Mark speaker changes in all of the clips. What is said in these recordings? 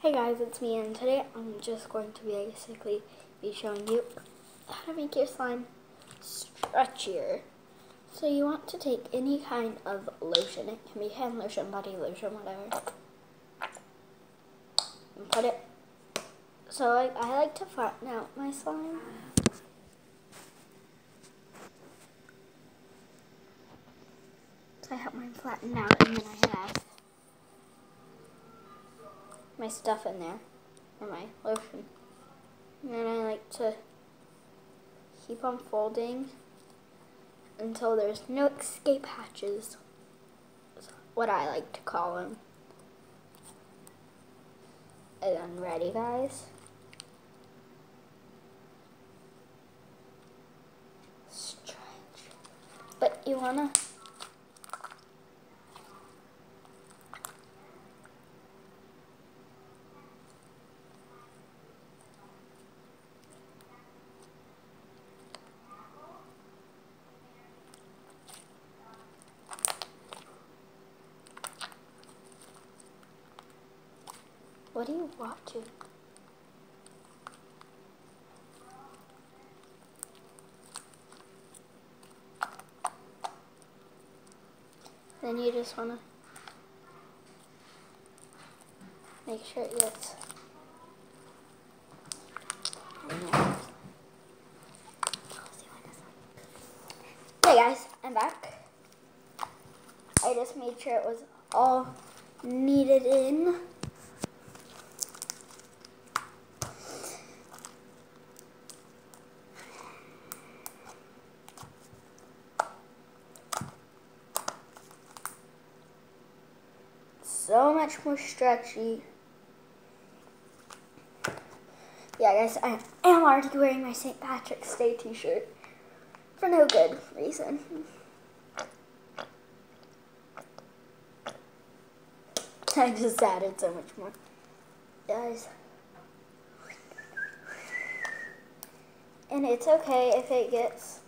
Speaker 1: Hey guys, it's me and today I'm just going to basically be showing you how to make your slime stretchier. So you want to take any kind of lotion, it can be hand lotion, body lotion, whatever, and put it, so I, I like to flatten out my slime. So I have mine flattened out and then I have my stuff in there, or my lotion. And then I like to keep on folding until there's no escape hatches. What I like to call them. And then ready guys? Stretch. But you wanna What are you watching? Then you just want to make sure it gets Hey guys, I'm back. I just made sure it was all kneaded in. So much more stretchy. Yeah, guys, I am already wearing my St. Patrick's Day t-shirt for no good reason. I just added so much more. Guys. And it's okay if it gets...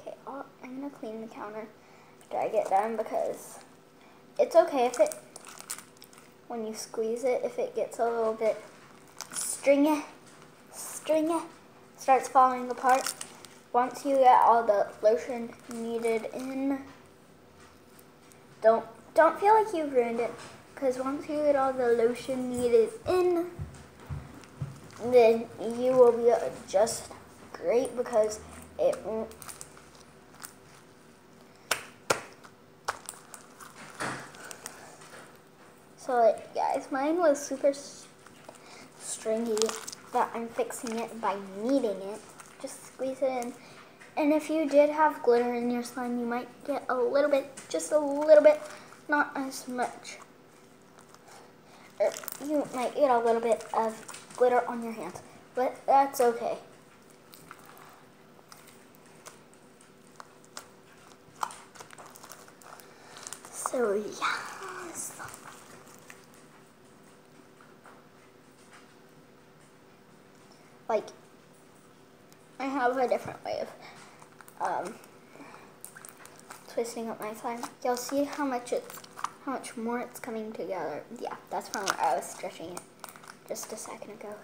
Speaker 1: Okay, i I'm going to clean the counter after I get done because it's okay if it, when you squeeze it, if it gets a little bit stringy, stringy, starts falling apart. Once you get all the lotion kneaded in, don't don't feel like you've ruined it, because once you get all the lotion kneaded in, then you will be just great because it won't So guys, mine was super stringy, but I'm fixing it by kneading it. Just squeeze it in. And if you did have glitter in your slime, you might get a little bit, just a little bit, not as much. Or you might get a little bit of glitter on your hands, but that's okay. So yeah. Like I have a different way of um, twisting up my slime. You'll see how much it's how much more it's coming together. Yeah, that's from where I was stretching it just a second ago.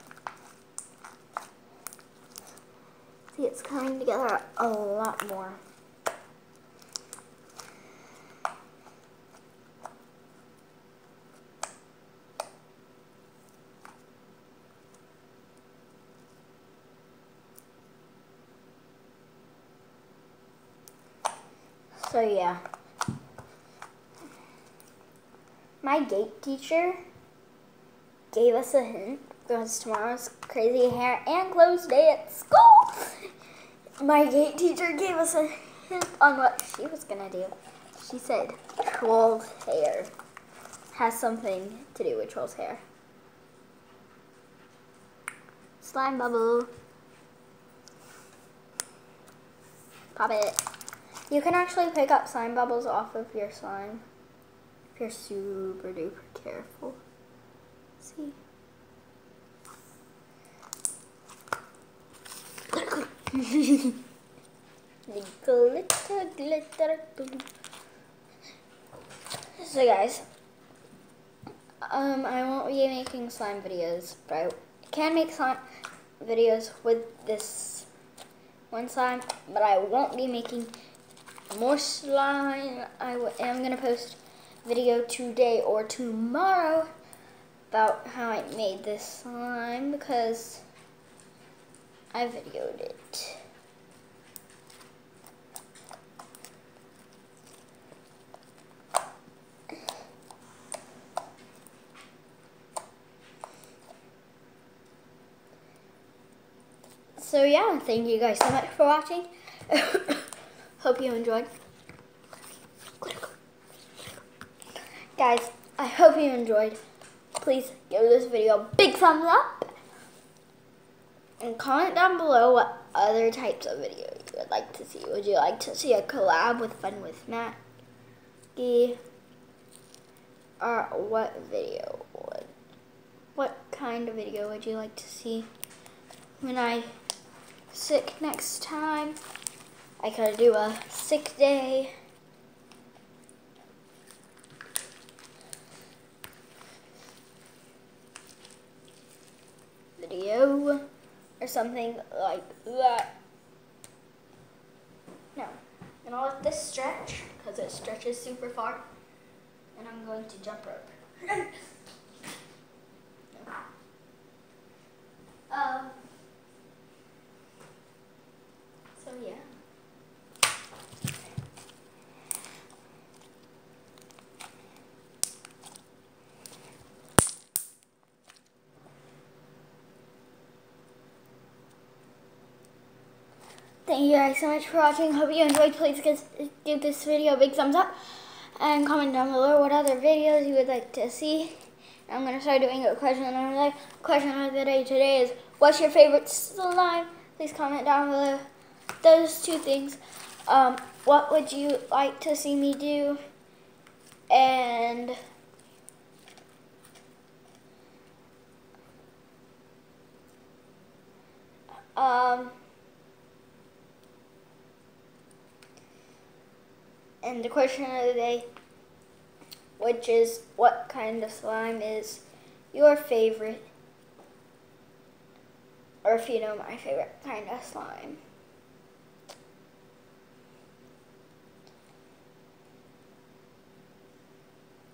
Speaker 1: See, it's coming together a lot more. So yeah. My gate teacher gave us a hint because tomorrow's crazy hair and clothes day at school. My gate teacher gave us a hint on what she was gonna do. She said troll's hair has something to do with troll's hair. Slime bubble. Pop it. You can actually pick up slime bubbles off of your slime if you're super duper careful. See? glitter, glitter. So guys, Um, I won't be making slime videos, but I can make slime videos with this one slime, but I won't be making more slime. I am going to post video today or tomorrow about how I made this slime because I videoed it. So yeah, thank you guys so much for watching. Hope you enjoyed. Guys, I hope you enjoyed. Please give this video a big thumbs up. And comment down below what other types of videos you would like to see. Would you like to see a collab with Fun with Maggie? Or what video would, what kind of video would you like to see when I sick next time. I could do a sick day. Video or something like that. No, And I'll let this stretch because it stretches super far and I'm going to jump rope. um, yeah. Thank you guys so much for watching. Hope you enjoyed. Please give this video a big thumbs up. And comment down below what other videos you would like to see. I'm going to start doing a question of the day. Question of the day today is, what's your favorite slime? Please comment down below those two things. Um, what would you like to see me do? And um, and the question of the day, which is what kind of slime is your favorite? Or if you know my favorite kind of slime.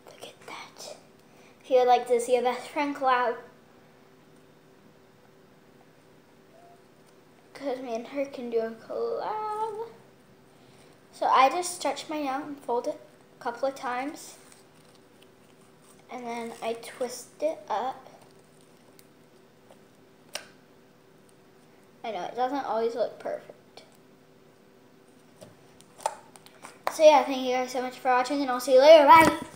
Speaker 1: Look at that. If you would like to see a best friend collab, because me and her can do a collab. So I just stretch my out and fold it a couple of times. And then I twist it up. I know, it doesn't always look perfect. So yeah, thank you guys so much for watching, and I'll see you later. Bye!